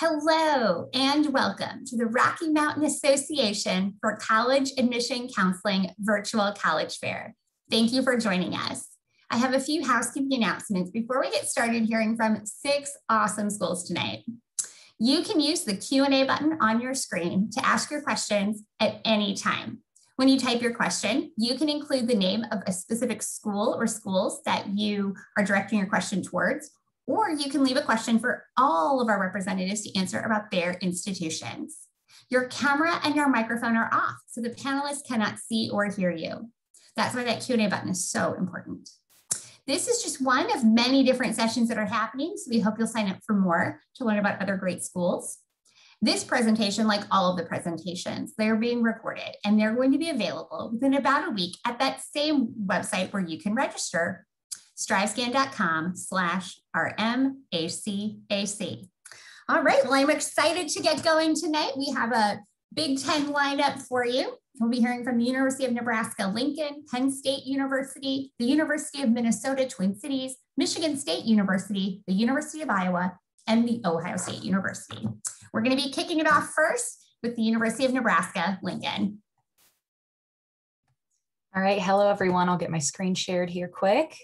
Hello and welcome to the Rocky Mountain Association for College Admission Counseling Virtual College Fair. Thank you for joining us. I have a few housekeeping announcements before we get started hearing from six awesome schools tonight. You can use the Q&A button on your screen to ask your questions at any time. When you type your question, you can include the name of a specific school or schools that you are directing your question towards, or you can leave a question for all of our representatives to answer about their institutions. Your camera and your microphone are off, so the panelists cannot see or hear you. That's why that Q&A button is so important. This is just one of many different sessions that are happening, so we hope you'll sign up for more to learn about other great schools. This presentation, like all of the presentations, they're being recorded and they're going to be available within about a week at that same website where you can register strivescan.com slash RMACAC. All right, well, I'm excited to get going tonight. We have a Big Ten lineup for you. We'll be hearing from the University of Nebraska Lincoln, Penn State University, the University of Minnesota Twin Cities, Michigan State University, the University of Iowa, and the Ohio State University. We're going to be kicking it off first with the University of Nebraska Lincoln. All right, hello everyone. I'll get my screen shared here quick.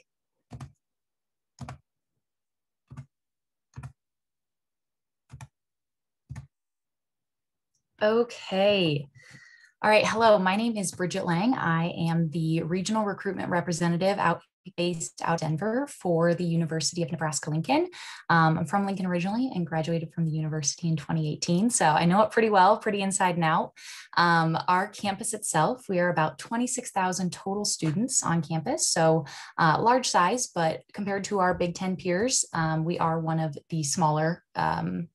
Okay. All right. Hello, my name is Bridget Lang. I am the regional recruitment representative out based out Denver for the University of Nebraska Lincoln. Um, I'm from Lincoln originally and graduated from the university in 2018. So I know it pretty well, pretty inside and out. Um, our campus itself, we are about 26,000 total students on campus. So uh, large size, but compared to our Big Ten peers, um, we are one of the smaller um,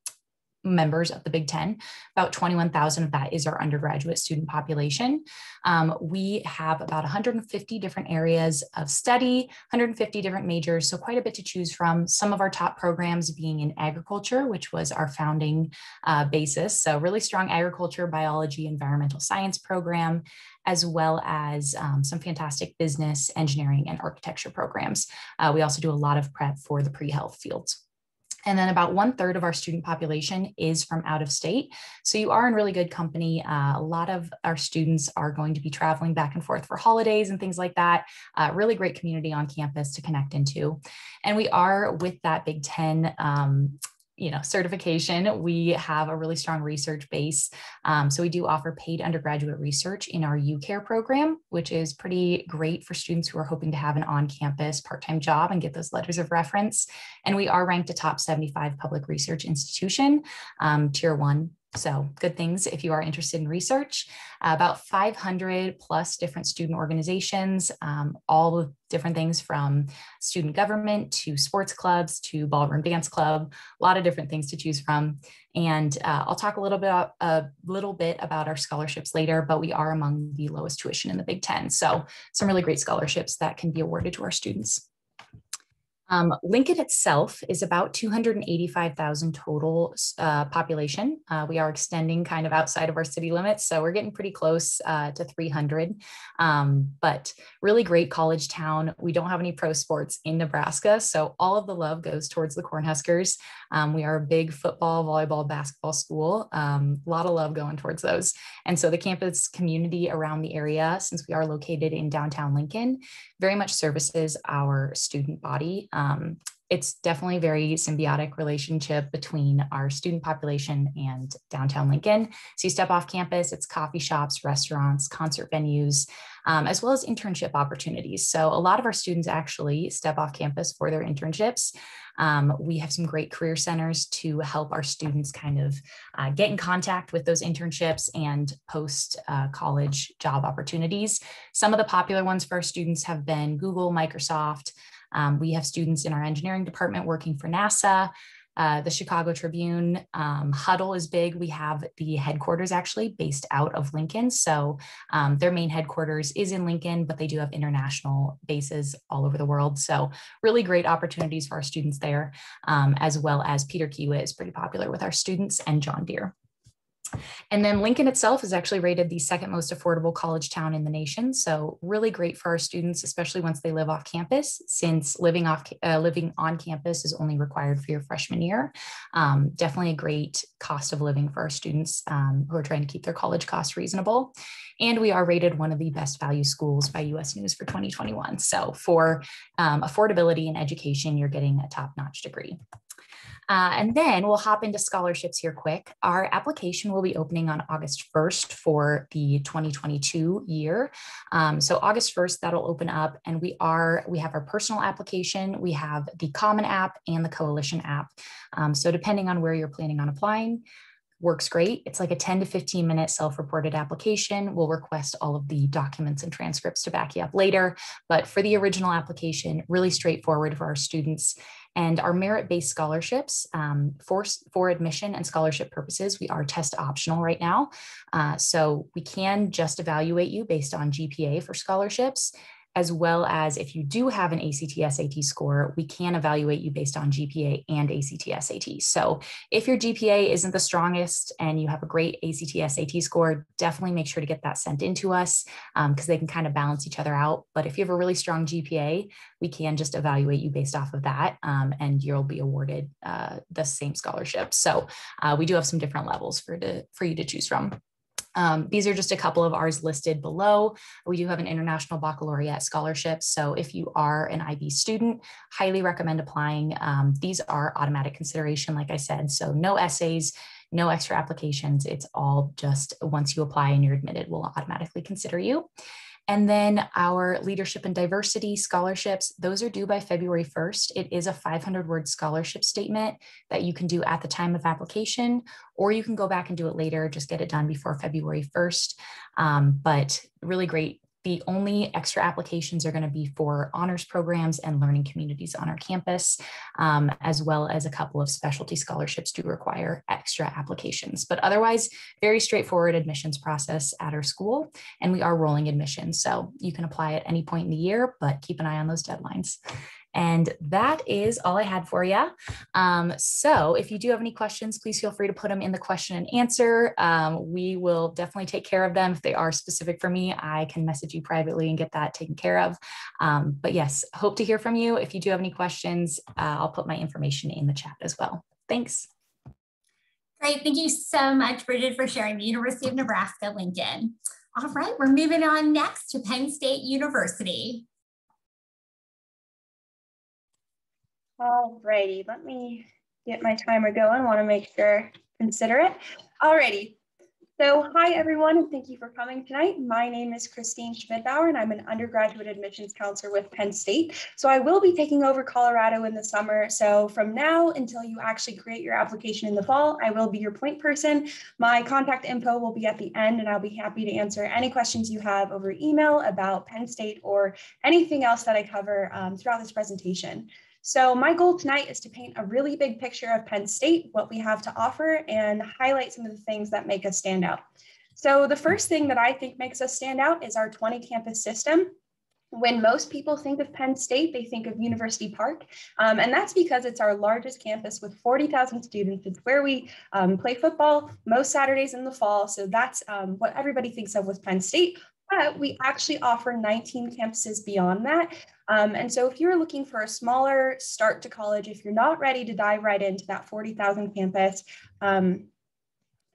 members of the Big Ten. About 21,000 of that is our undergraduate student population. Um, we have about 150 different areas of study, 150 different majors, so quite a bit to choose from. Some of our top programs being in agriculture, which was our founding uh, basis. So really strong agriculture, biology, environmental science program, as well as um, some fantastic business, engineering, and architecture programs. Uh, we also do a lot of prep for the pre-health fields. And then about one third of our student population is from out of state. So you are in really good company. Uh, a lot of our students are going to be traveling back and forth for holidays and things like that. Uh, really great community on campus to connect into. And we are with that Big Ten um, you know certification we have a really strong research base. Um, so we do offer paid undergraduate research in our UCARE program which is pretty great for students who are hoping to have an on-campus part-time job and get those letters of reference. And we are ranked a top 75 public research institution um, tier one so good things if you are interested in research. Uh, about 500 plus different student organizations, um, all different things from student government to sports clubs to ballroom dance club, a lot of different things to choose from. And uh, I'll talk a little bit about, a little bit about our scholarships later, but we are among the lowest tuition in the Big Ten. So some really great scholarships that can be awarded to our students. Um, Lincoln itself is about 285,000 total uh, population. Uh, we are extending kind of outside of our city limits, so we're getting pretty close uh, to 300. Um, but really great college town. We don't have any pro sports in Nebraska, so all of the love goes towards the Cornhuskers. Um, we are a big football, volleyball, basketball school. Um, a lot of love going towards those. And so the campus community around the area, since we are located in downtown Lincoln, very much services our student body. Um, it's definitely a very symbiotic relationship between our student population and downtown Lincoln. So you step off campus, it's coffee shops, restaurants, concert venues, um, as well as internship opportunities. So a lot of our students actually step off campus for their internships. Um, we have some great career centers to help our students kind of uh, get in contact with those internships and post uh, college job opportunities. Some of the popular ones for our students have been Google, Microsoft. Um, we have students in our engineering department working for NASA. Uh, the Chicago Tribune, um, Hudl is big. We have the headquarters actually based out of Lincoln. So um, their main headquarters is in Lincoln, but they do have international bases all over the world. So really great opportunities for our students there, um, as well as Peter Kiewit is pretty popular with our students and John Deere. And then Lincoln itself is actually rated the second most affordable college town in the nation. So really great for our students, especially once they live off campus, since living off uh, living on campus is only required for your freshman year. Um, definitely a great cost of living for our students um, who are trying to keep their college costs reasonable. And we are rated one of the best value schools by US News for 2021. So for um, affordability and education, you're getting a top-notch degree. Uh, and then we'll hop into scholarships here quick. Our application will be opening on August 1st for the 2022 year. Um, so August 1st, that'll open up and we are, we have our personal application, we have the common app and the coalition app. Um, so depending on where you're planning on applying, works great. It's like a 10 to 15 minute self-reported application. We'll request all of the documents and transcripts to back you up later. But for the original application, really straightforward for our students. And our merit-based scholarships um, for, for admission and scholarship purposes, we are test optional right now. Uh, so we can just evaluate you based on GPA for scholarships as well as if you do have an ACT SAT score, we can evaluate you based on GPA and ACT SAT. So if your GPA isn't the strongest and you have a great ACT SAT score, definitely make sure to get that sent into us because um, they can kind of balance each other out. But if you have a really strong GPA, we can just evaluate you based off of that um, and you'll be awarded uh, the same scholarship. So uh, we do have some different levels for, to, for you to choose from. Um, these are just a couple of ours listed below. We do have an international baccalaureate scholarship. So if you are an IB student, highly recommend applying. Um, these are automatic consideration, like I said. So no essays, no extra applications. It's all just once you apply and you're admitted, we'll automatically consider you. And then our leadership and diversity scholarships, those are due by February 1st. It is a 500 word scholarship statement that you can do at the time of application, or you can go back and do it later, just get it done before February 1st. Um, but really great the only extra applications are going to be for honors programs and learning communities on our campus, um, as well as a couple of specialty scholarships do require extra applications. But otherwise, very straightforward admissions process at our school, and we are rolling admissions. So you can apply at any point in the year, but keep an eye on those deadlines. And that is all I had for you. Um, so if you do have any questions, please feel free to put them in the question and answer. Um, we will definitely take care of them. If they are specific for me, I can message you privately and get that taken care of. Um, but yes, hope to hear from you. If you do have any questions, uh, I'll put my information in the chat as well. Thanks. Great. Thank you so much, Bridget, for sharing the University of Nebraska Lincoln. All right, we're moving on next to Penn State University. Alrighty, let me get my timer going. Want to make sure consider it. Alrighty. So hi everyone, and thank you for coming tonight. My name is Christine Schmidbauer, and I'm an undergraduate admissions counselor with Penn State. So I will be taking over Colorado in the summer. So from now until you actually create your application in the fall, I will be your point person. My contact info will be at the end, and I'll be happy to answer any questions you have over email about Penn State or anything else that I cover um, throughout this presentation. So my goal tonight is to paint a really big picture of Penn State, what we have to offer, and highlight some of the things that make us stand out. So the first thing that I think makes us stand out is our 20 campus system. When most people think of Penn State, they think of University Park, um, and that's because it's our largest campus with 40,000 students. It's where we um, play football most Saturdays in the fall, so that's um, what everybody thinks of with Penn State we actually offer 19 campuses beyond that. Um, and so if you're looking for a smaller start to college, if you're not ready to dive right into that 40,000 campus, um,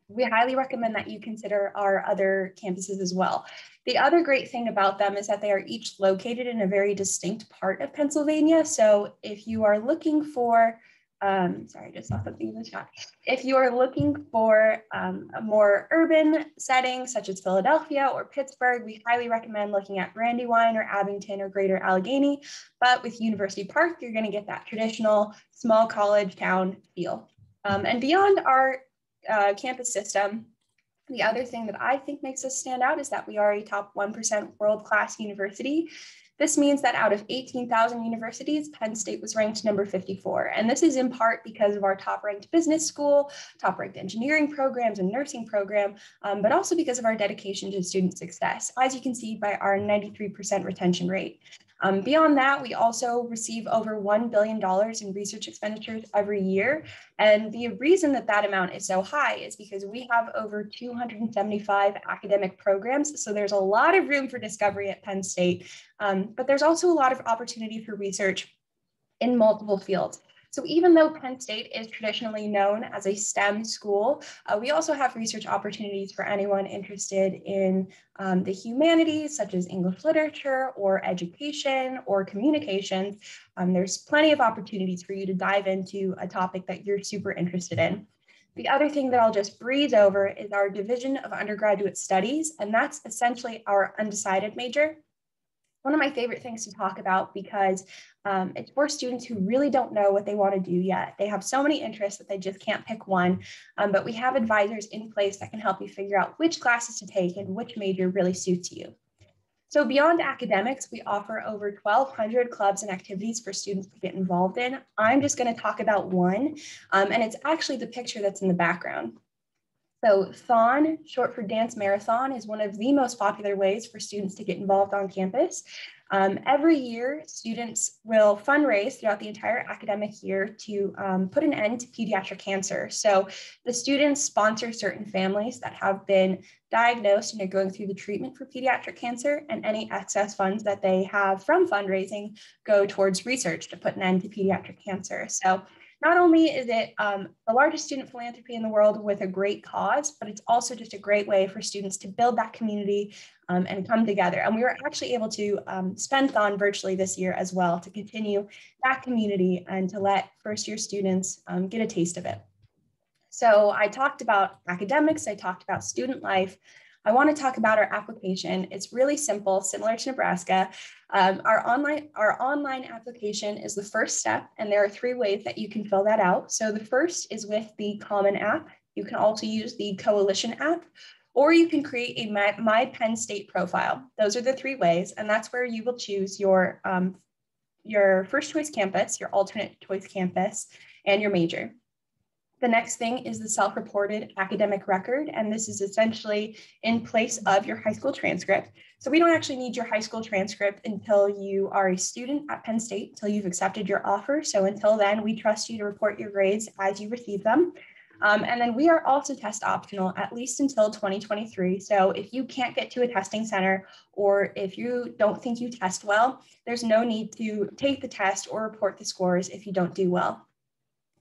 we highly recommend that you consider our other campuses as well. The other great thing about them is that they are each located in a very distinct part of Pennsylvania. So if you are looking for um, sorry, I just saw something in the chat. If you are looking for um, a more urban setting, such as Philadelphia or Pittsburgh, we highly recommend looking at Brandywine or Abington or Greater Allegheny. But with University Park, you're going to get that traditional small college town feel. Um, and beyond our uh, campus system, the other thing that I think makes us stand out is that we are a top 1% world-class university. This means that out of 18,000 universities, Penn State was ranked number 54. And this is in part because of our top ranked business school, top ranked engineering programs and nursing program, um, but also because of our dedication to student success, as you can see by our 93% retention rate. Um, beyond that, we also receive over $1 billion in research expenditures every year. And the reason that that amount is so high is because we have over 275 academic programs. So there's a lot of room for discovery at Penn State, um, but there's also a lot of opportunity for research in multiple fields. So even though Penn State is traditionally known as a STEM school, uh, we also have research opportunities for anyone interested in um, the humanities, such as English literature or education or communications. Um, there's plenty of opportunities for you to dive into a topic that you're super interested in. The other thing that I'll just breeze over is our Division of Undergraduate Studies, and that's essentially our undecided major one of my favorite things to talk about because um, it's for students who really don't know what they want to do yet. They have so many interests that they just can't pick one, um, but we have advisors in place that can help you figure out which classes to take and which major really suits you. So beyond academics, we offer over 1,200 clubs and activities for students to get involved in. I'm just going to talk about one, um, and it's actually the picture that's in the background. So THON, short for Dance Marathon, is one of the most popular ways for students to get involved on campus. Um, every year, students will fundraise throughout the entire academic year to um, put an end to pediatric cancer. So the students sponsor certain families that have been diagnosed and are going through the treatment for pediatric cancer, and any excess funds that they have from fundraising go towards research to put an end to pediatric cancer. So not only is it um, the largest student philanthropy in the world with a great cause, but it's also just a great way for students to build that community um, and come together. And we were actually able to um, spend Thon virtually this year as well to continue that community and to let first year students um, get a taste of it. So I talked about academics, I talked about student life. I want to talk about our application. It's really simple, similar to Nebraska. Um, our online our online application is the first step, and there are three ways that you can fill that out. So the first is with the Common app. You can also use the Coalition app, or you can create a My, My Penn State profile. Those are the three ways, and that's where you will choose your um, your first choice campus, your alternate choice campus, and your major. The next thing is the self-reported academic record, and this is essentially in place of your high school transcript. So we don't actually need your high school transcript until you are a student at Penn State, until you've accepted your offer. So until then, we trust you to report your grades as you receive them. Um, and then we are also test optional, at least until 2023. So if you can't get to a testing center or if you don't think you test well, there's no need to take the test or report the scores if you don't do well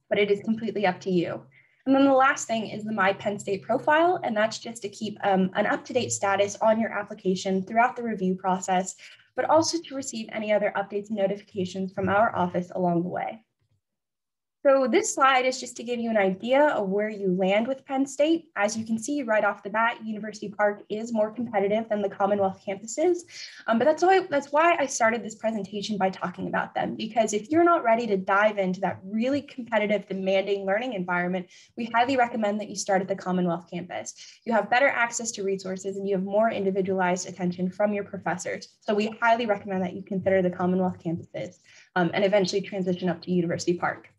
but it is completely up to you. And then the last thing is the My Penn State profile, and that's just to keep um, an up-to-date status on your application throughout the review process, but also to receive any other updates and notifications from our office along the way. So this slide is just to give you an idea of where you land with Penn State. As you can see right off the bat, University Park is more competitive than the Commonwealth campuses. Um, but that's why, that's why I started this presentation by talking about them, because if you're not ready to dive into that really competitive, demanding learning environment, we highly recommend that you start at the Commonwealth campus. You have better access to resources and you have more individualized attention from your professors. So we highly recommend that you consider the Commonwealth campuses um, and eventually transition up to University Park.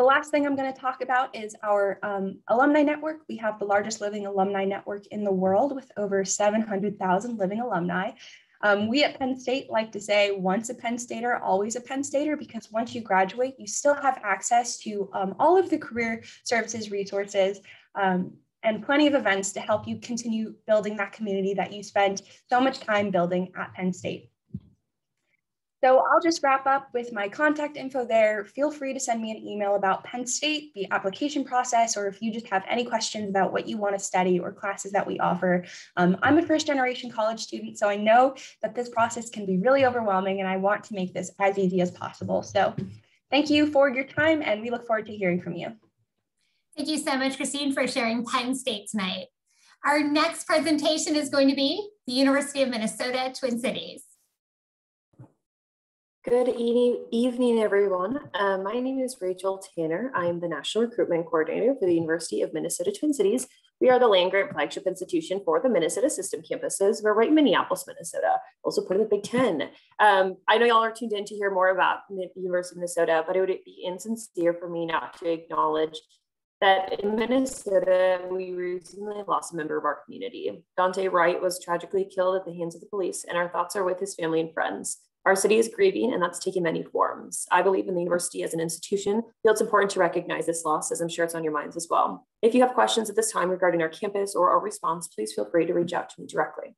The last thing I'm going to talk about is our um, alumni network. We have the largest living alumni network in the world with over 700,000 living alumni. Um, we at Penn State like to say once a Penn Stater, always a Penn Stater, because once you graduate, you still have access to um, all of the career services resources um, and plenty of events to help you continue building that community that you spent so much time building at Penn State. So I'll just wrap up with my contact info there. Feel free to send me an email about Penn State, the application process, or if you just have any questions about what you want to study or classes that we offer. Um, I'm a first generation college student, so I know that this process can be really overwhelming and I want to make this as easy as possible. So thank you for your time and we look forward to hearing from you. Thank you so much, Christine, for sharing Penn State tonight. Our next presentation is going to be the University of Minnesota Twin Cities. Good evening, everyone. Uh, my name is Rachel Tanner. I am the National Recruitment Coordinator for the University of Minnesota Twin Cities. We are the land grant flagship institution for the Minnesota System campuses. We're right in Minneapolis, Minnesota, also part of the Big Ten. Um, I know y'all are tuned in to hear more about the University of Minnesota, but it would be insincere for me not to acknowledge that in Minnesota, we recently lost a member of our community. Daunte Wright was tragically killed at the hands of the police, and our thoughts are with his family and friends. Our city is grieving, and that's taking many forms. I believe in the university as an institution. Feel it's important to recognize this loss, as I'm sure it's on your minds as well. If you have questions at this time regarding our campus or our response, please feel free to reach out to me directly.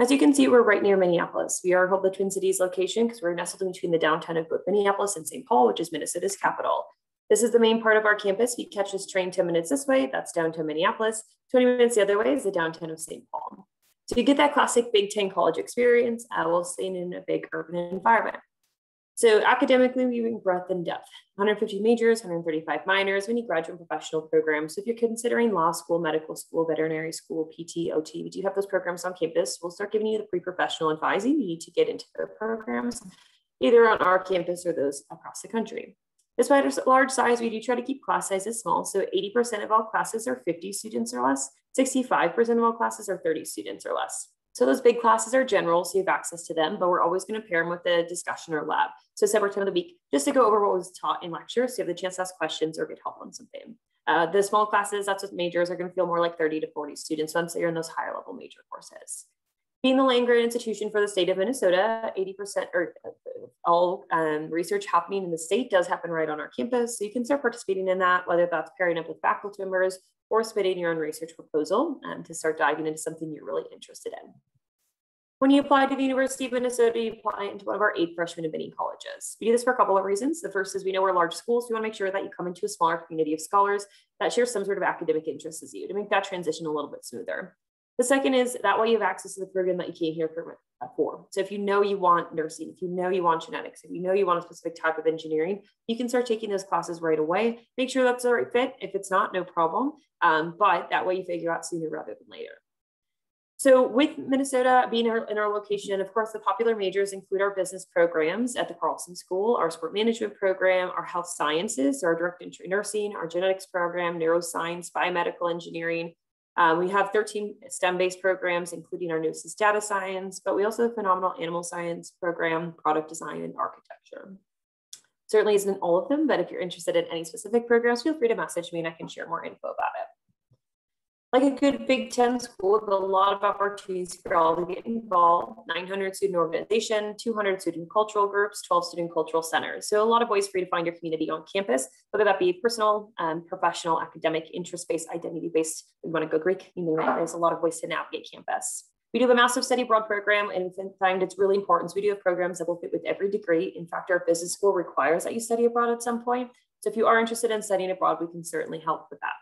As you can see, we're right near Minneapolis. We are called the Twin Cities location because we're nestled in between the downtown of both Minneapolis and St. Paul, which is Minnesota's capital. This is the main part of our campus. You catch this train 10 minutes this way, that's downtown Minneapolis. 20 minutes the other way is the downtown of St. Paul. You get that classic Big Ten college experience uh, while staying in a big urban environment. So academically, we bring breadth and depth. 150 majors, 135 minors, many graduate and professional programs. So if you're considering law school, medical school, veterinary school, PT, OT, we do have those programs on campus. We'll start giving you the pre-professional advising you need to get into the programs, either on our campus or those across the country. Despite our large size, we do try to keep class sizes small. So 80% of all classes are 50 students or less. 65% of all classes are 30 students or less. So those big classes are general, so you have access to them, but we're always going to pair them with a discussion or lab. So separate time of the week, just to go over what was taught in lecture, so you have the chance to ask questions or get help on something. Uh, the small classes, that's what majors are going to feel more like 30 to 40 students once you're in those higher level major courses. Being the land grant institution for the state of Minnesota, 80% or uh, all um, research happening in the state does happen right on our campus. So you can start participating in that, whether that's pairing up with faculty members or submitting your own research proposal um, to start diving into something you're really interested in. When you apply to the University of Minnesota, you apply into one of our eight freshman admitting colleges. We do this for a couple of reasons. The first is we know we're large schools. So we want to make sure that you come into a smaller community of scholars that share some sort of academic interest as you to make that transition a little bit smoother. The second is that way you have access to the program that you here for, for. So if you know you want nursing, if you know you want genetics, if you know you want a specific type of engineering, you can start taking those classes right away. Make sure that's the right fit. If it's not, no problem. Um, but that way you figure out sooner rather than later. So with Minnesota being in our, in our, location, of course, the popular majors include our business programs at the Carlson School, our sport management program, our health sciences, our direct entry nursing, our genetics program, neuroscience, biomedical engineering, um, we have 13 STEM-based programs, including our newest data science, but we also have a phenomenal animal science program, product design, and architecture. Certainly isn't all of them, but if you're interested in any specific programs, feel free to message me and I can share more info about it like a good Big Ten school with a lot of opportunities for all to get involved. 900 student organization, 200 student cultural groups, 12 student cultural centers. So a lot of ways for you to find your community on campus, whether that be personal, um, professional, academic, interest-based, identity-based. We want to go Greek, you know, there's a lot of ways to navigate campus. We do have a massive study abroad program and find it's really important. So we do have programs that will fit with every degree. In fact, our business school requires that you study abroad at some point. So if you are interested in studying abroad, we can certainly help with that.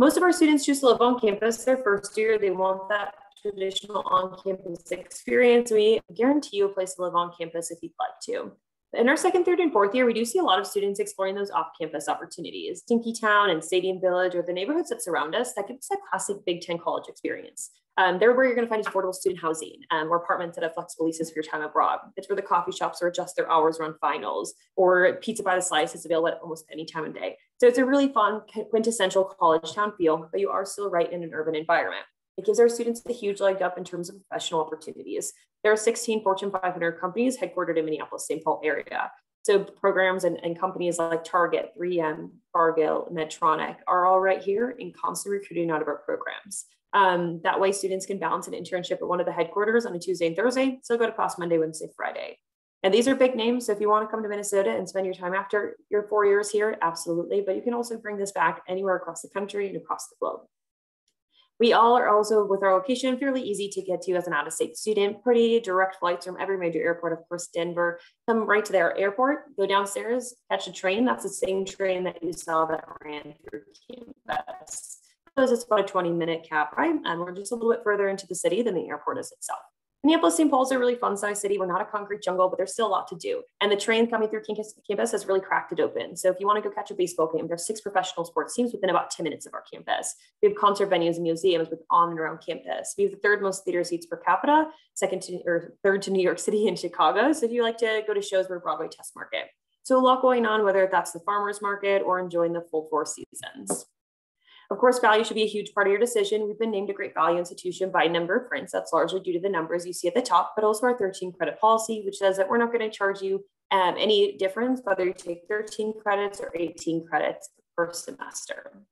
Most of our students choose to live on campus their first year. They want that traditional on-campus experience. We guarantee you a place to live on campus if you'd like to. In our second, third, and fourth year, we do see a lot of students exploring those off-campus opportunities. Dinkytown and Stadium Village or the neighborhoods that surround us, that gives us that classic Big Ten college experience. Um, they're where you're going to find affordable student housing um, or apartments that have flexible leases for your time abroad. It's where the coffee shops are adjust their hours around finals or pizza by the slice is available at almost any time of day. So it's a really fun quintessential college town feel, but you are still right in an urban environment. It gives our students a huge leg up in terms of professional opportunities. There are 16 Fortune 500 companies headquartered in Minneapolis, St. Paul area. So programs and, and companies like Target, 3M, Cargill, Medtronic are all right here and constantly recruiting out of our programs. Um, that way students can balance an internship at one of the headquarters on a Tuesday and Thursday. So go to class Monday, Wednesday, Friday. And these are big names. So if you want to come to Minnesota and spend your time after your four years here, absolutely. But you can also bring this back anywhere across the country and across the globe. We all are also with our location fairly easy to get to as an out-of-state student. Pretty direct flights from every major airport, of course, Denver. Come right to their airport, go downstairs, catch a train. That's the same train that you saw that ran through campus So it's about a 20 minute cab ride, and we're just a little bit further into the city than the airport is itself. Minneapolis St. Paul's a really fun sized city. We're not a concrete jungle, but there's still a lot to do. And the train coming through campus has really cracked it open. So if you want to go catch a baseball game, there's six professional sports teams within about 10 minutes of our campus. We have concert venues and museums with on and around campus. We have the third most theater seats per capita, second to or third to New York City and Chicago. So if you like to go to shows, we're Broadway test market. So a lot going on, whether that's the farmers market or enjoying the full four seasons. Of course, value should be a huge part of your decision. We've been named a great value institution by number of prints. That's largely due to the numbers you see at the top, but also our 13 credit policy, which says that we're not going to charge you um, any difference whether you take 13 credits or 18 credits. per semester.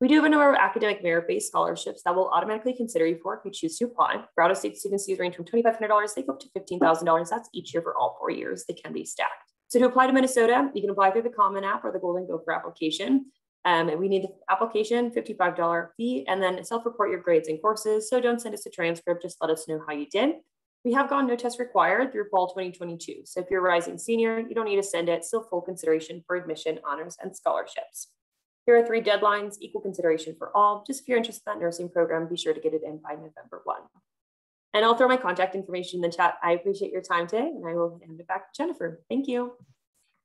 We do have a number of academic merit-based scholarships that will automatically consider you for if you choose to apply. For out-of-state students, these range from $2,500, they go up to $15,000. That's each year for all four years. They can be stacked. So to apply to Minnesota, you can apply through the Common App or the Golden Gopher application. Um, and we need the application, $55 fee, and then self-report your grades and courses. So don't send us a transcript, just let us know how you did. We have gone no test required through fall 2022. So if you're a rising senior, you don't need to send it, still full consideration for admission, honors, and scholarships. Here are three deadlines, equal consideration for all. Just if you're interested in that nursing program, be sure to get it in by November 1. And I'll throw my contact information in the chat. I appreciate your time today and I will hand it back to Jennifer. Thank you.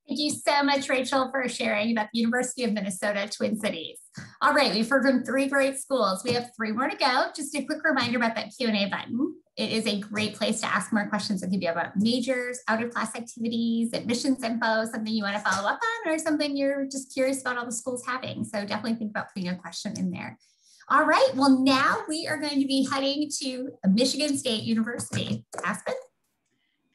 Thank you so much, Rachel, for sharing about the University of Minnesota Twin Cities. All right, we've heard from three great schools. We have three more to go. Just a quick reminder about that Q&A button. It is a great place to ask more questions. It could be about majors, out of class activities, admissions info, something you want to follow up on, or something you're just curious about all the schools having. So definitely think about putting a question in there. All right, well, now we are going to be heading to Michigan State University. Aspen?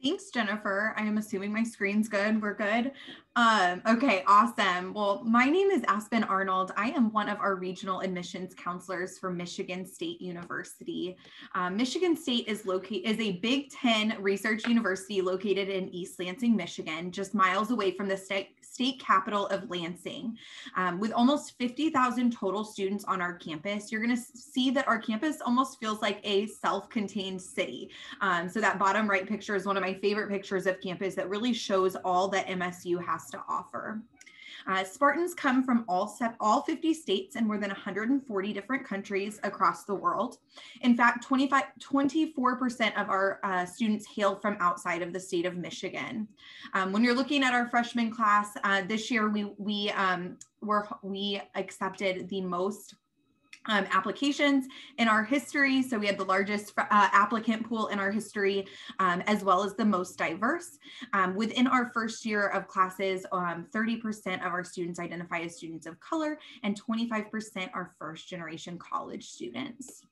Thanks, Jennifer. I am assuming my screen's good. We're good. Um, okay, awesome. Well, my name is Aspen Arnold. I am one of our regional admissions counselors for Michigan State University. Um, Michigan State is located is a Big Ten research university located in East Lansing, Michigan, just miles away from the state, state capital of Lansing. Um, with almost 50,000 total students on our campus, you're going to see that our campus almost feels like a self-contained city. Um, so that bottom right picture is one of my favorite pictures of campus that really shows all that MSU has to offer. Uh, Spartans come from all, all 50 states and more than 140 different countries across the world. In fact, 25, 24% of our uh, students hail from outside of the state of Michigan. Um, when you're looking at our freshman class, uh, this year we, we, um, were, we accepted the most um, applications in our history. So we had the largest uh, applicant pool in our history, um, as well as the most diverse. Um, within our first year of classes, 30% um, of our students identify as students of color and 25% are first generation college students.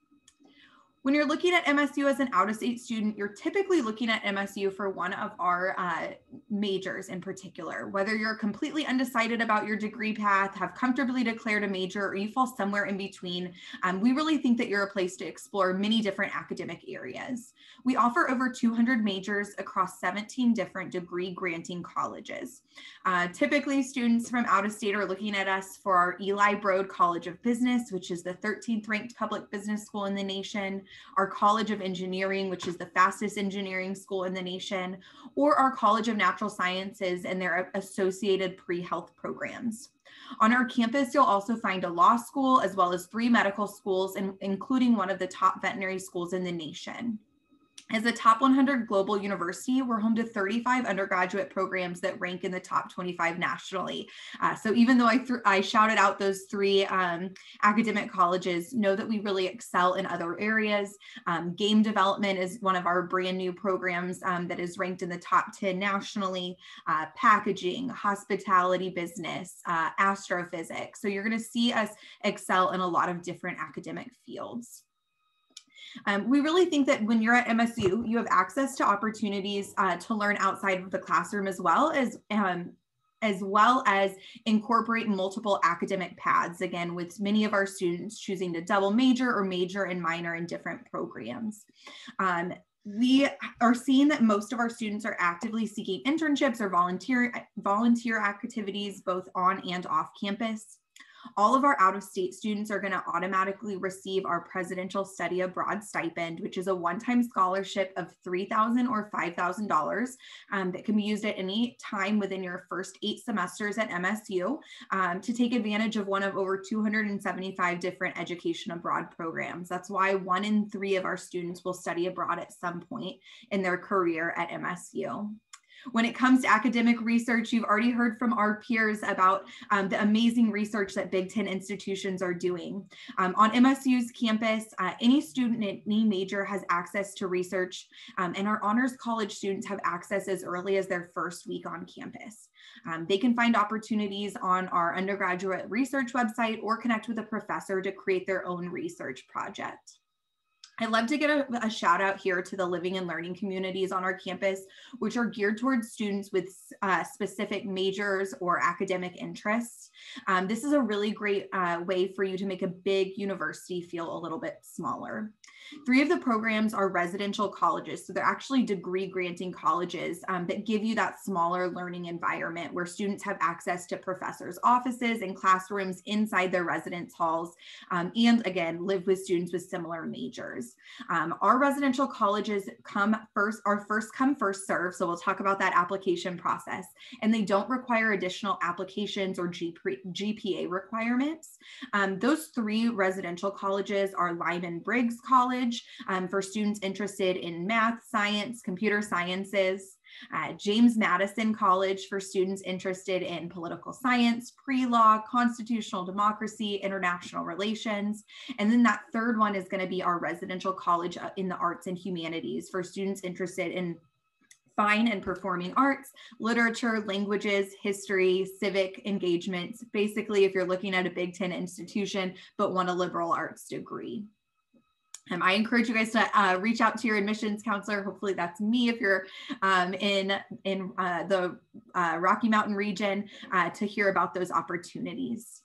When you're looking at MSU as an out-of-state student, you're typically looking at MSU for one of our uh, majors in particular. Whether you're completely undecided about your degree path, have comfortably declared a major, or you fall somewhere in between, um, we really think that you're a place to explore many different academic areas. We offer over 200 majors across 17 different degree granting colleges. Uh, typically, students from out of state are looking at us for our Eli Broad College of Business, which is the 13th ranked public business school in the nation, our College of Engineering, which is the fastest engineering school in the nation, or our College of Natural Sciences and their associated pre-health programs. On our campus, you'll also find a law school as well as three medical schools, including one of the top veterinary schools in the nation. As a top 100 global university, we're home to 35 undergraduate programs that rank in the top 25 nationally. Uh, so even though I, th- I shouted out those three um, academic colleges, know that we really excel in other areas. Um, game development is one of our brand new programs um, that is ranked in the top 10 nationally. Uh, packaging, hospitality business, uh, astrophysics. So you're going to see us excel in a lot of different academic fields. Um, we really think that when you're at MSU, you have access to opportunities uh, to learn outside of the classroom as well as um, as well as incorporate multiple academic paths, again, with many of our students choosing to double major or major and minor in different programs. Um, we are seeing that most of our students are actively seeking internships or volunteer volunteer activities both on and off campus. All of our out of state students are going to automatically receive our Presidential Study Abroad stipend, which is a one time scholarship of $3,000 or $5,000 um, that can be used at any time within your first eight semesters at MSU um, to take advantage of one of over 275 different education abroad programs. That's why one in three of our students will study abroad at some point in their career at MSU. When it comes to academic research, you've already heard from our peers about um, the amazing research that Big Ten institutions are doing. Um, on MSU's campus, uh, any student in any major has access to research, um, and our Honors College students have access as early as their first week on campus. Um, they can find opportunities on our undergraduate research website or connect with a professor to create their own research project. I'd love to get a, a, shout out here to the living and learning communities on our campus, which are geared towards students with uh, specific majors or academic interests. Um, this is a really great uh, way for you to make a big university feel a little bit smaller. Three of the programs are residential colleges. So they're actually degree granting colleges um, that give you that smaller learning environment where students have access to professors' offices and classrooms inside their residence halls. Um, and again, live with students with similar majors. Um, our residential colleges come first, are first come, first serve. So we'll talk about that application process. And they don't require additional applications or GPA requirements. Um, those three residential colleges are Lyman Briggs College, College um, for students interested in math, science, computer sciences. Uh, James Madison College for students interested in political science, pre-law, constitutional democracy, international relations. And then that third one is gonna be our residential college uh, in the arts and humanities for students interested in fine and performing arts, literature, languages, history, civic engagements. Basically, if you're looking at a Big Ten institution, but want a liberal arts degree. Um, I encourage you guys to uh, reach out to your admissions counselor. Hopefully that's me if you're um, in, in uh, the uh, Rocky Mountain region uh, to hear about those opportunities.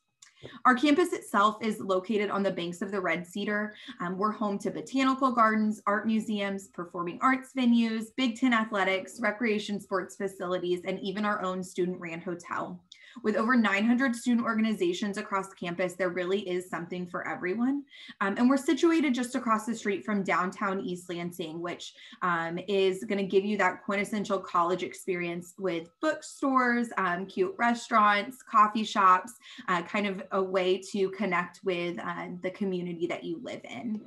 Our campus itself is located on the banks of the Red Cedar. Um, we're home to botanical gardens, art museums, performing arts venues, Big Ten athletics, recreation sports facilities, and even our own student ran hotel. With over 900 student organizations across campus, there really is something for everyone. Um, and we're situated just across the street from downtown East Lansing, which um, is going to give you that quintessential college experience with bookstores, um, cute restaurants, coffee shops, uh, kind of a way to connect with uh, the community that you live in.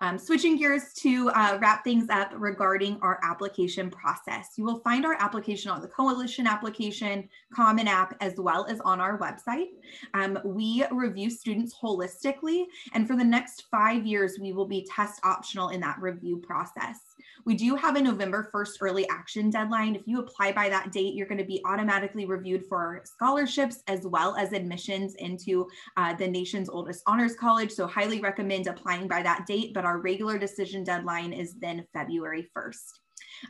Um, switching gears to uh, wrap things up regarding our application process. You will find our application on the Coalition application, Common App, as well as on our website. Um, we review students holistically, and for the next five years, we will be test optional in that review process. We do have a November 1st early action deadline. If you apply by that date, you're going to be automatically reviewed for scholarships as well as admissions into uh, the nation's oldest honors college. So highly recommend applying by that date, but our regular decision deadline is then February 1st.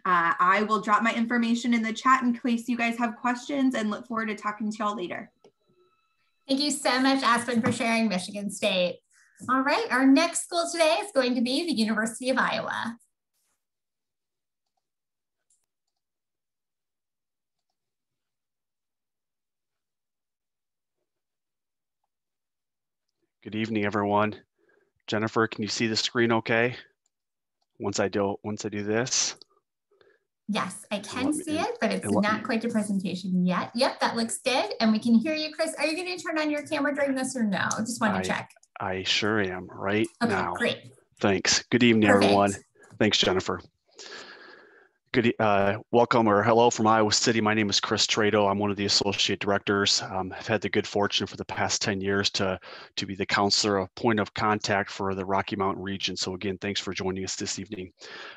Uh, I will drop my information in the chat in case you guys have questions and look forward to talking to y'all later. Thank you so much, Aspen, for sharing Michigan State. All right, our next school today is going to be the University of Iowa. Good evening, everyone. Jennifer, can you see the screen okay? Once I do, once I do this. Yes, I can see it, but it's not quite a presentation yet. Yep, that looks good. And we can hear you, Chris. Are you going to turn on your camera during this or no? Just want to check. I sure am right okay, now. Great. Thanks. Good evening, Perfect. everyone. Thanks, Jennifer. Good, uh, welcome or hello from Iowa City. My name is Chris Trado. I'm one of the associate directors. Um, I've had the good fortune for the past 10 years to, to be the counselor, a point of contact for the Rocky Mountain region. So again, thanks for joining us this evening.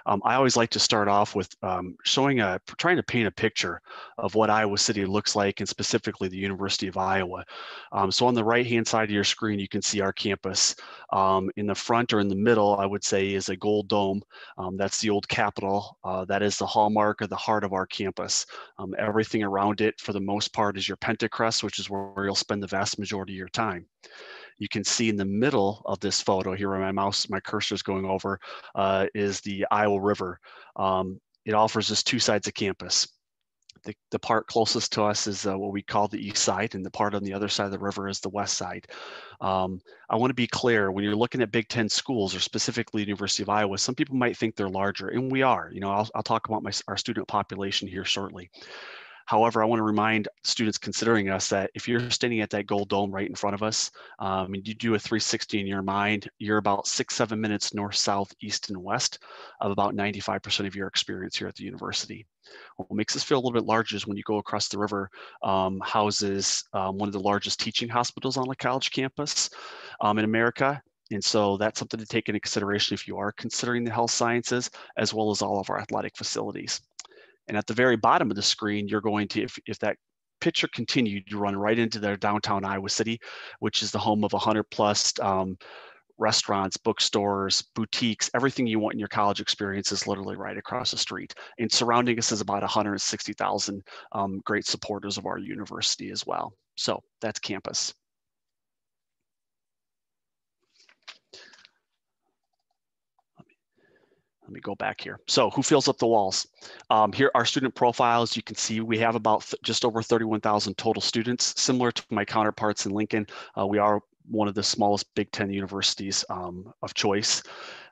Um, I always like to start off with um, showing a, trying to paint a picture of what Iowa City looks like and specifically the University of Iowa. Um, so on the right-hand side of your screen, you can see our campus. Um, in the front or in the middle, I would say is a gold dome. Um, that's the old Capitol. Uh, that is the hallmark of the heart of our campus. Um, everything around it, for the most part, is your Pentacrest, which is where you'll spend the vast majority of your time. You can see in the middle of this photo here where my mouse, my cursor is going over, uh, is the Iowa River. Um, it offers us two sides of campus the, the part closest to us is uh, what we call the east side, and the part on the other side of the river is the west side. Um, I want to be clear when you're looking at Big Ten schools, or specifically University of Iowa, some people might think they're larger, and we are. You know, I'll, I'll talk about my, our student population here shortly. However, I want to remind students considering us that if you're standing at that gold dome right in front of us, um, and you do a 360 in your mind, you're about six, seven minutes north, south, east, and west of about 95% of your experience here at the university. What makes us feel a little bit larger is when you go across the river, um, houses um, one of the largest teaching hospitals on the college campus um, in America. And so that's something to take into consideration if you are considering the health sciences, as well as all of our athletic facilities. And at the very bottom of the screen, you're going to, if, if that picture continued, you run right into their downtown Iowa City, which is the home of 100 plus um, restaurants, bookstores, boutiques, everything you want in your college experience is literally right across the street. And surrounding us is about 160,000 um, great supporters of our university as well. So that's campus. Let me go back here. So who fills up the walls? Um, here are student profiles. You can see we have about just over 31,000 total students, similar to my counterparts in Lincoln. Uh, we are one of the smallest Big Ten universities um, of choice.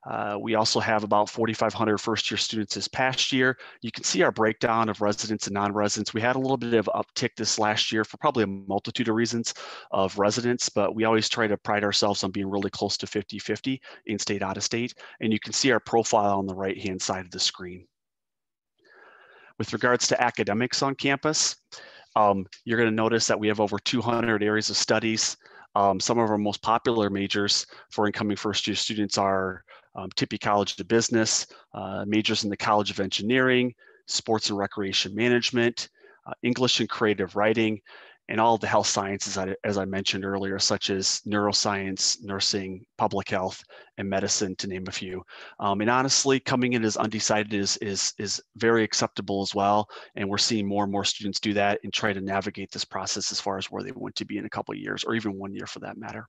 Uh, we also have about 4,500 first year students this past year. You can see our breakdown of residents and non-residents. We had a little bit of uptick this last year for probably a multitude of reasons of residents, but we always try to pride ourselves on being really close to 50-50 in-state, out-of-state. And you can see our profile on the right-hand side of the screen. With regards to academics on campus, um, you're going to notice that we have over 200 areas of studies. Um, some of our most popular majors for incoming first year students are um, Tippie College of Business, uh, majors in the College of Engineering, Sports and Recreation Management, uh, English and Creative Writing, and all the health sciences, as I mentioned earlier, such as neuroscience, nursing, public health, and medicine, to name a few. Um, and honestly, coming in as undecided is, is, is very acceptable as well. And we're seeing more and more students do that and try to navigate this process as far as where they want to be in a couple years, or even one year for that matter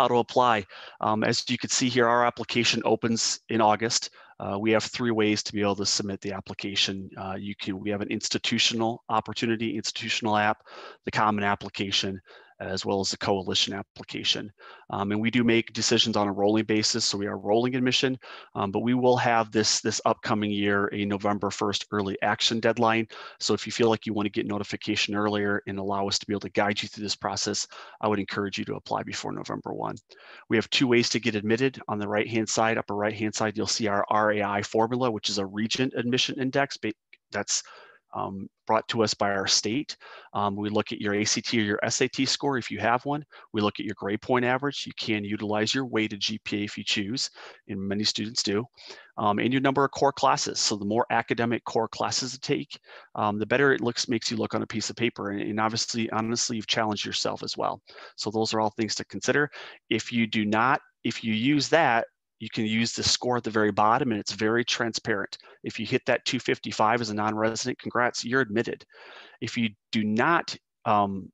how to apply. Um, as you can see here, our application opens in August. Uh, we have three ways to be able to submit the application. Uh, you can, we have an institutional opportunity, institutional app, the common application, as well as the coalition application. Um, and we do make decisions on a rolling basis, so we are rolling admission, um, but we will have this, this upcoming year a November 1st early action deadline. So if you feel like you want to get notification earlier and allow us to be able to guide you through this process, I would encourage you to apply before November 1. We have two ways to get admitted. On the right-hand side, upper right-hand side, you'll see our RAI formula, which is a Regent admission index. That's um, brought to us by our state. Um, we look at your ACT or your SAT score if you have one. We look at your grade point average. You can utilize your weighted GPA if you choose, and many students do, um, and your number of core classes. So the more academic core classes to take, um, the better it looks makes you look on a piece of paper. And, and obviously, honestly, you've challenged yourself as well. So those are all things to consider. If you do not, if you use that you can use the score at the very bottom and it's very transparent. If you hit that 255 as a non-resident, congrats, you're admitted. If you do not um,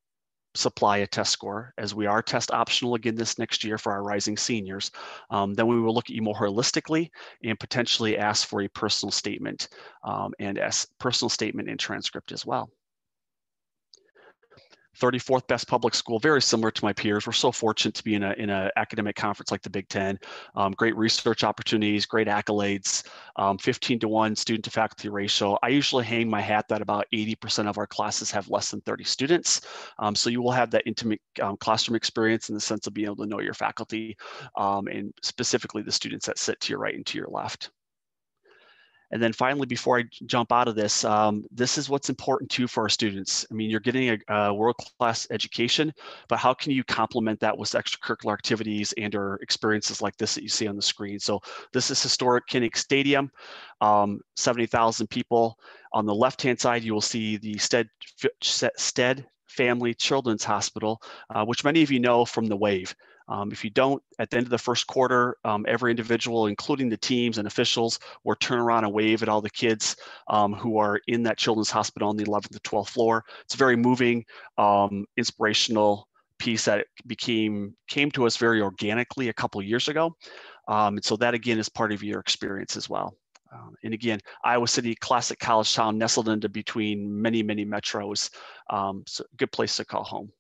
supply a test score, as we are test optional again this next year for our rising seniors, um, then we will look at you more holistically and potentially ask for a personal statement um, and as personal statement and transcript as well. 34th best public school, very similar to my peers. We're so fortunate to be in a in an academic conference like the Big Ten. Um, great research opportunities, great accolades, um, 15 to 1 student to faculty ratio. I usually hang my hat that about 80% of our classes have less than 30 students. Um, so you will have that intimate um, classroom experience in the sense of being able to know your faculty um, and specifically the students that sit to your right and to your left. And then finally, before I jump out of this, um, this is what's important too for our students. I mean, you're getting a, a world-class education, but how can you complement that with extracurricular activities and or experiences like this that you see on the screen? So this is historic Kinnick Stadium, um, 70,000 people. On the left-hand side, you will see the Stead, Stead Family Children's Hospital, uh, which many of you know from the WAVE. Um, if you don't, at the end of the first quarter, um, every individual, including the teams and officials, will turn around and wave at all the kids um, who are in that children's hospital on the 11th to 12th floor. It's a very moving, um, inspirational piece that became came to us very organically a couple years ago. Um, and so that again is part of your experience as well. Um, and again, Iowa City, classic college town, nestled into between many, many metros. Um, so good place to call home.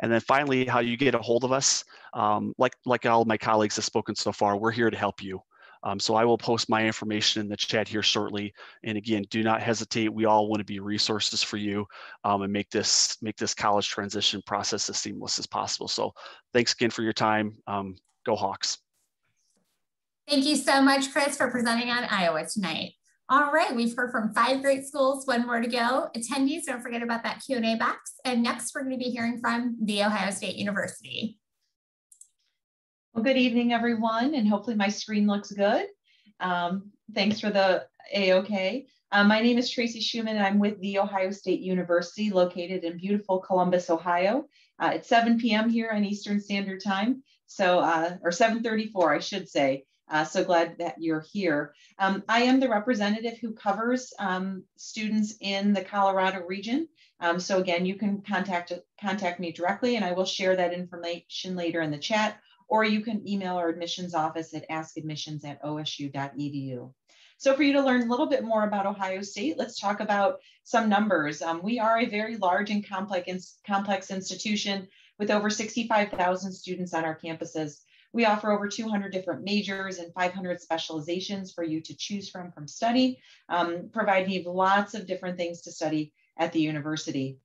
And then finally, how you get a hold of us. Um, like, like all my colleagues have spoken so far, we're here to help you. Um, so I will post my information in the chat here shortly. And again, do not hesitate. We all want to be resources for you um, and make this make this college transition process as seamless as possible. So thanks again for your time. Um, go Hawks. Thank you so much, Chris, for presenting on Iowa tonight. All right, we've heard from five great schools, one more to go. Attendees, don't forget about that Q&A box. And next, we're going to be hearing from The Ohio State University. Well, good evening, everyone, and hopefully my screen looks good. Um, thanks for the AOK. Uh, my name is Tracy Schumann, and I'm with The Ohio State University, located in beautiful Columbus, Ohio. Uh, it's 7 p.m. here on Eastern Standard Time. So, uh, or 734, I should say. Uh, so glad that you're here. Um, I am the representative who covers um, students in the Colorado region. Um, so again, you can contact, contact me directly and I will share that information later in the chat, or you can email our admissions office at askadmissions at osu.edu. So for you to learn a little bit more about Ohio State, let's talk about some numbers. Um, we are a very large and complex, complex institution with over 65,000 students on our campuses. We offer over 200 different majors and 500 specializations for you to choose from from study, um, providing you lots of different things to study at the university.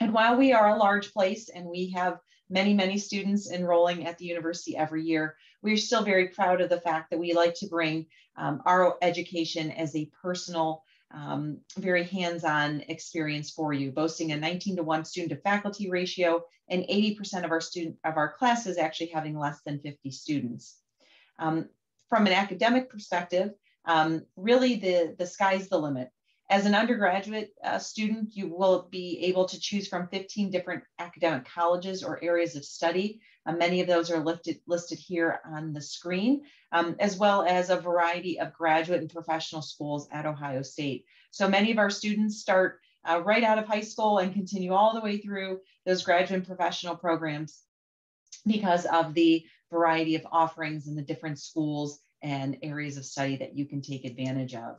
And while we are a large place and we have many, many students enrolling at the university every year, we're still very proud of the fact that we like to bring um, our education as a personal um, very hands-on experience for you, boasting a 19 to 1 student to faculty ratio and 80% of our student of our classes actually having less than 50 students. Um, from an academic perspective, um, really the, the sky's the limit. As an undergraduate uh, student, you will be able to choose from 15 different academic colleges or areas of study. Uh, many of those are lifted, listed here on the screen, um, as well as a variety of graduate and professional schools at Ohio State. So many of our students start uh, right out of high school and continue all the way through those graduate and professional programs because of the variety of offerings in the different schools and areas of study that you can take advantage of.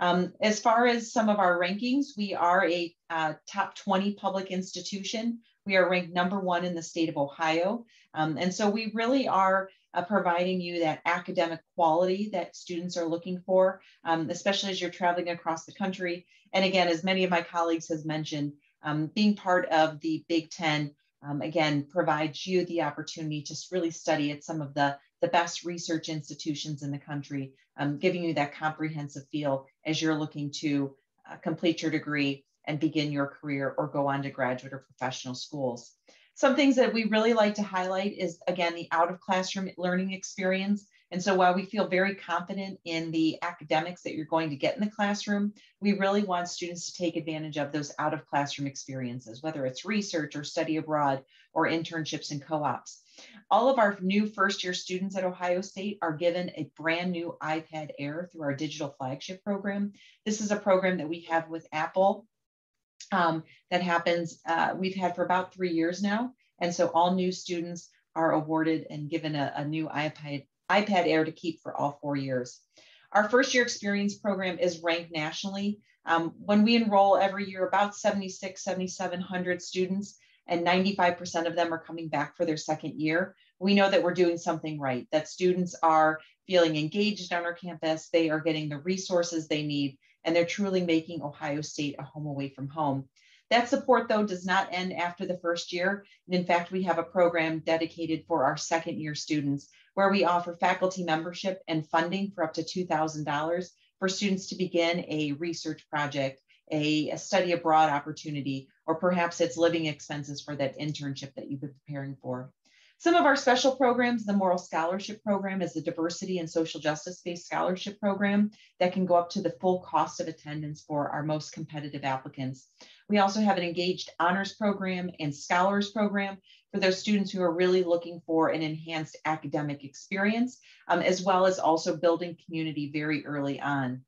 Um, as far as some of our rankings, we are a uh, top 20 public institution. We are ranked number one in the state of Ohio. Um, and so we really are uh, providing you that academic quality that students are looking for, um, especially as you're traveling across the country. And again, as many of my colleagues has mentioned, um, being part of the Big Ten, um, again, provides you the opportunity to really study at some of the the best research institutions in the country, um, giving you that comprehensive feel as you're looking to uh, complete your degree and begin your career or go on to graduate or professional schools. Some things that we really like to highlight is, again, the out of classroom learning experience. And so while we feel very confident in the academics that you're going to get in the classroom, we really want students to take advantage of those out of classroom experiences, whether it's research or study abroad or internships and co-ops. All of our new first year students at Ohio State are given a brand new iPad Air through our digital flagship program. This is a program that we have with Apple um, that happens, uh, we've had for about three years now. And so all new students are awarded and given a, a new iPad, iPad Air to keep for all four years. Our first year experience program is ranked nationally. Um, when we enroll every year, about 76, 7,700 students, and 95% of them are coming back for their second year, we know that we're doing something right, that students are feeling engaged on our campus, they are getting the resources they need, and they're truly making Ohio State a home away from home. That support, though, does not end after the first year. And in fact, we have a program dedicated for our second year students where we offer faculty membership and funding for up to $2,000 for students to begin a research project, a, a, study abroad opportunity, or perhaps it's living expenses for that internship that you've been preparing for. Some of our special programs, the Morrill Scholarship Program is a diversity and social justice-based scholarship program that can go up to the full cost of attendance for our most competitive applicants. We also have an engaged honors program and scholars program for those students who are really looking for an enhanced academic experience, um, as well as also building community very early on.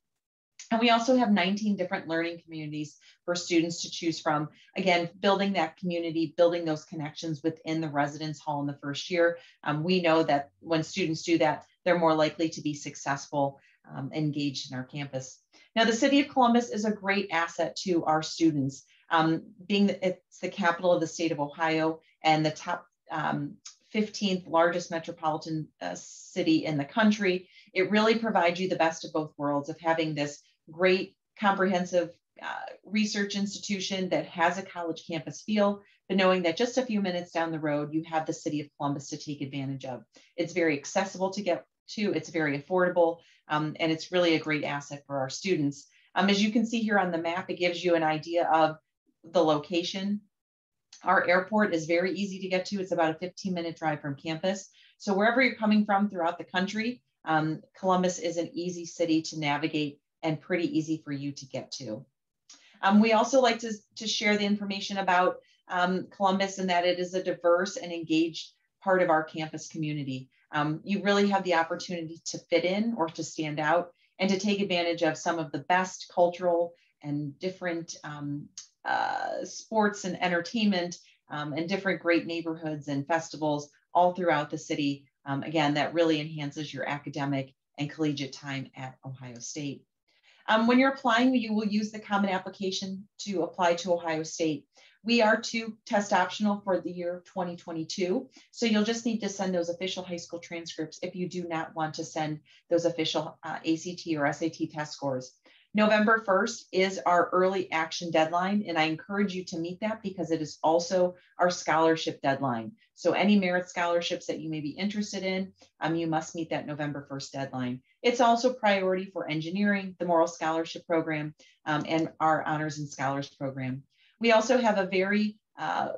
And we also have 19 different learning communities for students to choose from. Again, building that community, building those connections within the residence hall in the first year. Um, we know that when students do that, they're more likely to be successful, um, engaged in our campus. Now, the city of Columbus is a great asset to our students. Um, being that it's the capital of the state of Ohio and the top 15th um, largest metropolitan uh, city in the country, it really provides you the best of both worlds of having this great comprehensive uh, research institution that has a college campus feel, but knowing that just a few minutes down the road, you have the city of Columbus to take advantage of. It's very accessible to get to, it's very affordable, um, and it's really a great asset for our students. Um, as you can see here on the map, it gives you an idea of the location. Our airport is very easy to get to. It's about a 15 minute drive from campus. So wherever you're coming from throughout the country, um, Columbus is an easy city to navigate and pretty easy for you to get to. Um, we also like to, to share the information about um, Columbus and that it is a diverse and engaged part of our campus community. Um, you really have the opportunity to fit in or to stand out and to take advantage of some of the best cultural and different um, uh, sports and entertainment um, and different great neighborhoods and festivals all throughout the city. Um, again, that really enhances your academic and collegiate time at Ohio State. Um, when you're applying, you will use the common application to apply to Ohio State. We are two test optional for the year 2022. So you'll just need to send those official high school transcripts if you do not want to send those official uh, ACT or SAT test scores. November 1st is our early action deadline, and I encourage you to meet that because it is also our scholarship deadline. So any merit scholarships that you may be interested in, um, you must meet that November 1st deadline. It's also priority for engineering, the Morrill Scholarship Program, um, and our Honors and Scholars Program. We also have a very uh,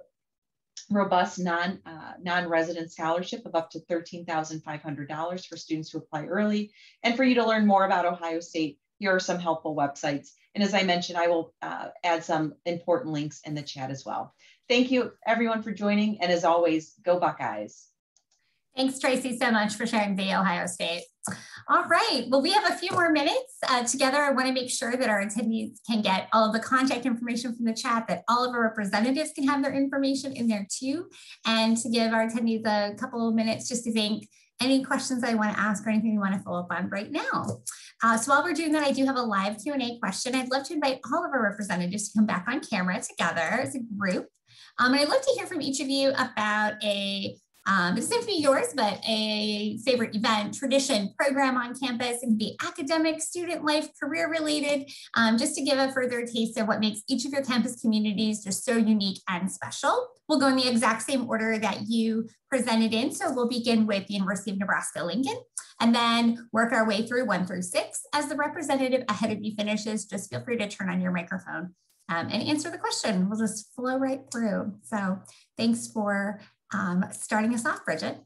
robust non, uh, non-resident scholarship of up to $13,500 for students who apply early. And for you to learn more about Ohio State, here are some helpful websites. And as I mentioned, I will uh, add some important links in the chat as well. Thank you everyone for joining. And as always, go Buckeyes. Thanks, Tracy, so much for sharing the Ohio State. All right, well, we have a few more minutes uh, together. I wanna make sure that our attendees can get all of the contact information from the chat, that all of our representatives can have their information in there too, and to give our attendees a couple of minutes just to think any questions I want to ask or anything you want to follow up on right now. Uh, so while we're doing that, I do have a live Q&A question. I'd love to invite all of our representatives to come back on camera together as a group. Um, and I'd love to hear from each of you about a um, it doesn't have to be yours, but a favorite event, tradition, program on campus. It can be academic, student life, career related, um, just to give a further taste of what makes each of your campus communities just so unique and special. We'll go in the exact same order that you presented in. So we'll begin with the University of Nebraska Lincoln and then work our way through one through six. As the representative ahead of you finishes, just feel free to turn on your microphone um, and answer the question. We'll just flow right through. So thanks for um, starting us off, Bridget.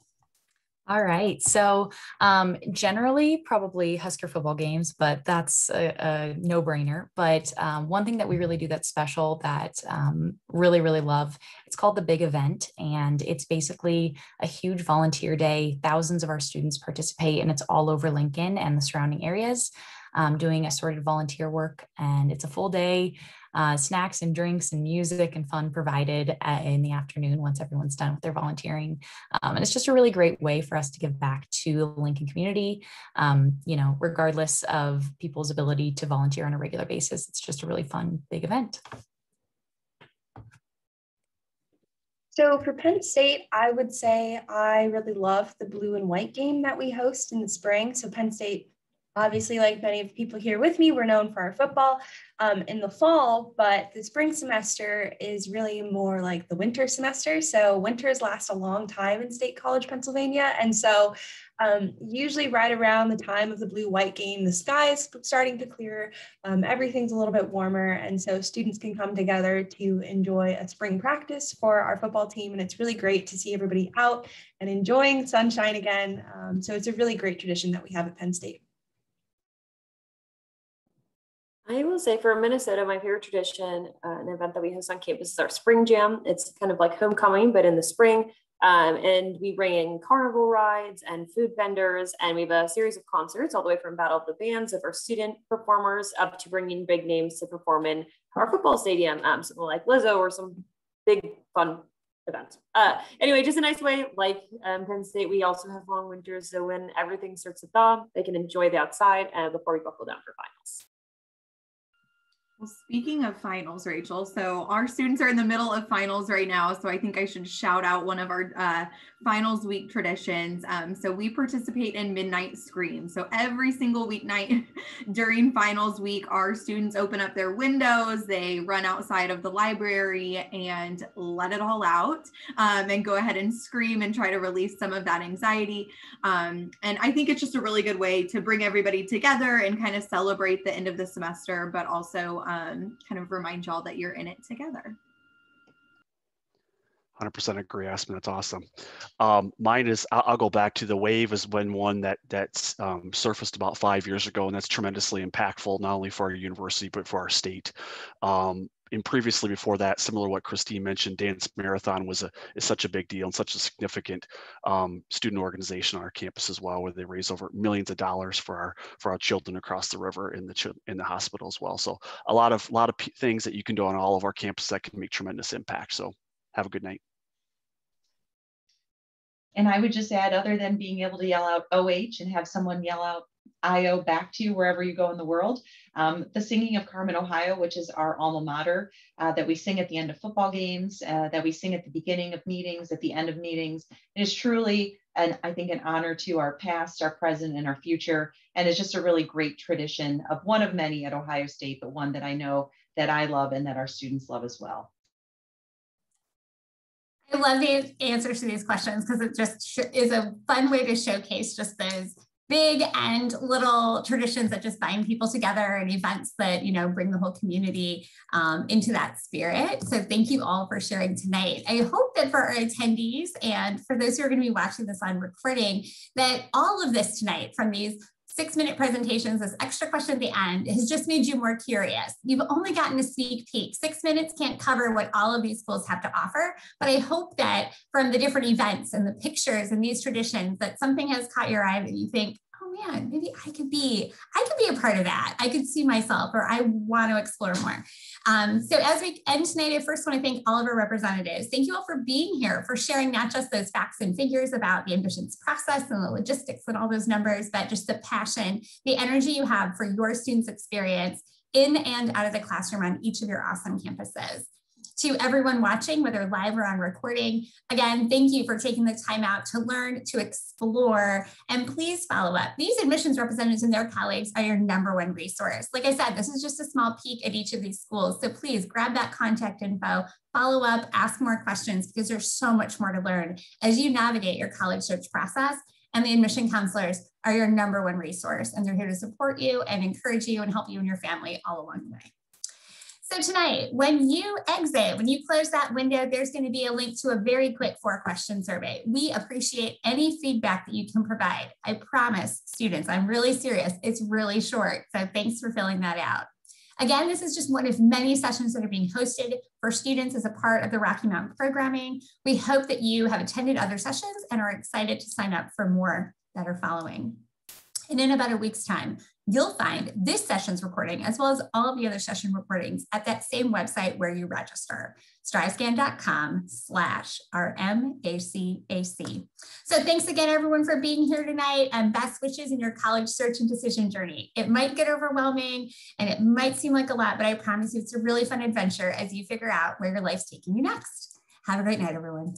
All right. So, um, generally, probably Husker football games, but that's a, a no brainer. But um, one thing that we really do that's special that um, really, really love, it's called the Big Event. And it's basically a huge volunteer day. Thousands of our students participate, and it's all over Lincoln and the surrounding areas um, doing assorted volunteer work. And it's a full day uh, snacks and drinks and music and fun provided uh, in the afternoon once everyone's done with their volunteering. Um, and it's just a really great way for us to give back to the Lincoln community, um, you know, regardless of people's ability to volunteer on a regular basis. It's just a really fun, big event. So for Penn State, I would say I really love the blue and white game that we host in the spring. So Penn State Obviously, like many of the people here with me, we're known for our football um, in the fall, but the spring semester is really more like the winter semester. So winters last a long time in State College, Pennsylvania. And so um, usually right around the time of the blue-white game, the sky is starting to clear, um, everything's a little bit warmer. And so students can come together to enjoy a spring practice for our football team. And it's really great to see everybody out and enjoying sunshine again. Um, so it's a really great tradition that we have at Penn State. I will say for Minnesota, my favorite tradition, uh, an event that we host on campus is our spring jam. It's kind of like homecoming, but in the spring. Um, and we bring in carnival rides and food vendors, and we have a series of concerts all the way from Battle of the Bands of our student performers up to bringing big names to perform in our football stadium, um, something like Lizzo or some big fun event. Uh, anyway, just a nice way, like um, Penn State, we also have long winters. So when everything starts to thaw, they can enjoy the outside uh, before we buckle down for finals. Well, speaking of finals, Rachel, so our students are in the middle of finals right now. So I think I should shout out one of our uh, finals week traditions. Um, so we participate in Midnight Scream. So every single weeknight during finals week, our students open up their windows, they run outside of the library and let it all out um, and go ahead and scream and try to release some of that anxiety. Um, and I think it's just a really good way to bring everybody together and kind of celebrate the end of the semester, but also um, kind of remind y'all that you're in it together. 100% agree, Aspen. That's awesome. Um, mine is, I'll, I'll, go back to the wave is when one that that's um, surfaced about five years ago, and that's tremendously impactful, not only for our university, but for our state. Um, and previously before that, similar to what Christine mentioned, Dance Marathon was a is such a big deal and such a significant um, student organization on our campus as well, where they raise over millions of dollars for our for our children across the river in the in the hospital as well. So a lot of a lot of things that you can do on all of our campuses that can make tremendous impact. So have a good night. And I would just add, other than being able to yell out OH and have someone yell out IO back to you wherever you go in the world. Um, the singing of Carmen, Ohio, which is our alma mater, uh, that we sing at the end of football games, uh, that we sing at the beginning of meetings, at the end of meetings, it is truly, an, I think, an honor to our past, our present, and our future. And it's just a really great tradition of one of many at Ohio State, but one that I know that I love and that our students love as well. I love the answers to these questions because it just is a fun way to showcase just those big and little traditions that just bind people together and events that you know bring the whole community um, into that spirit. So thank you all for sharing tonight. I hope that for our attendees and for those who are going to be watching this on recording that all of this tonight from these six minute presentations, this extra question at the end has just made you more curious. You've only gotten a sneak peek. Six minutes can't cover what all of these schools have to offer, but I hope that from the different events and the pictures and these traditions that something has caught your eye that you think, man, maybe I could be, I could be a part of that. I could see myself or I want to explore more. Um, so as we end tonight, I first want to thank all of our representatives. Thank you all for being here, for sharing not just those facts and figures about the admissions process and the logistics and all those numbers, but just the passion, the energy you have for your students' experience in and out of the classroom on each of your awesome campuses to everyone watching, whether live or on recording. Again, thank you for taking the time out to learn, to explore, and please follow up. These admissions representatives and their colleagues are your number one resource. Like I said, this is just a small peek at each of these schools. So please grab that contact info, follow up, ask more questions because there's so much more to learn as you navigate your college search process. And the admission counselors are your number one resource, and they're here to support you and encourage you and help you and your family all along the way. So tonight, when you exit, when you close that window, there's going to be a link to a very quick four question survey. We appreciate any feedback that you can provide. I promise students, I'm really serious. It's really short. So thanks for filling that out. Again, this is just one of many sessions that are being hosted for students as a part of the Rocky Mountain programming. We hope that you have attended other sessions and are excited to sign up for more that are following. And in about a week's time, You'll find this session's recording as well as all of the other session recordings at that same website where you register, strivescan.com slash RMACAC. So thanks again, everyone, for being here tonight and best wishes in your college search and decision journey. It might get overwhelming and it might seem like a lot, but I promise you it's a really fun adventure as you figure out where your life's taking you next. Have a great night, everyone.